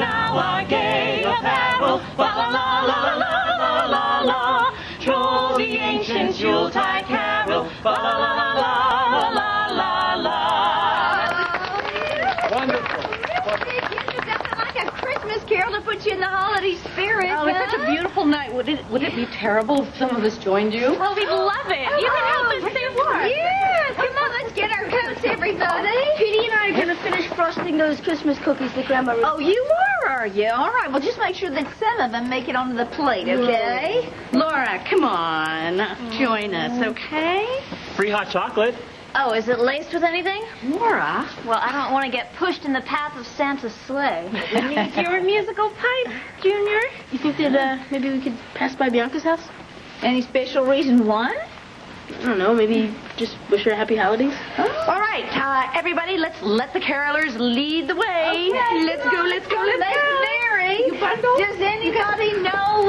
we now our gay apparel. La la la la la la la la. Troll the ancient Yuletide carol. La la la la la la la la. Wonderful. like a Christmas carol to put you in the holiday spirit. Oh, it's such a beautiful night. Would it would it be terrible if some of us joined you? Oh, we'd love it. You can help us say what? Yes, come on, let's get our coats, everybody. Petey and I are gonna finish those Christmas cookies that Grandma. Oh, you are, are you? All right. Well, just make sure that some of them make it onto the plate, okay? Laura, come on, join us, okay? Free hot chocolate. Oh, is it laced with anything? Laura, Well, I don't want to get pushed in the path of Santa's sleigh. need your musical pipe, Junior. You think that uh, maybe we could pass by Bianca's house? Any special reason why? I don't know. Maybe just wish her a happy holidays. All right, uh, everybody, let's let the carolers lead the way. let's go, let's go, let's go. Mary, does anybody know